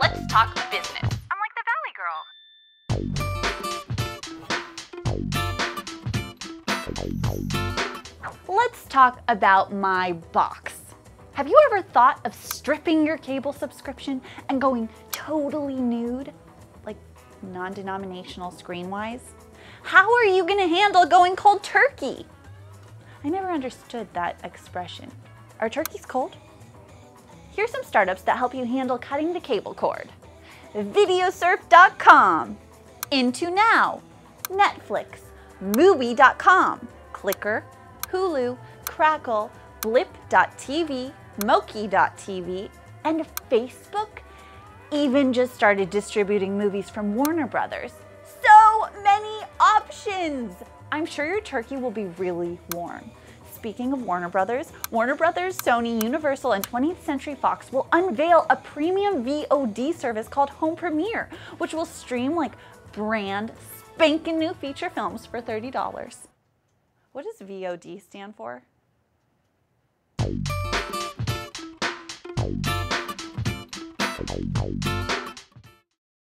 Let's talk business. I'm like the Valley Girl. Let's talk about my box. Have you ever thought of stripping your cable subscription and going totally nude? Like non denominational screen wise? How are you gonna handle going cold turkey? I never understood that expression. Are turkeys cold? Here's some startups that help you handle cutting the cable cord. Videosurf.com, Into Now, Netflix, Movie.com, Clicker, Hulu, Crackle, Blip.tv, Moki.tv, and Facebook even just started distributing movies from Warner Brothers. So many options! I'm sure your turkey will be really warm. Speaking of Warner Brothers, Warner Brothers, Sony, Universal, and 20th Century Fox will unveil a premium VOD service called Home Premiere, which will stream like brand spanking new feature films for $30. What does VOD stand for?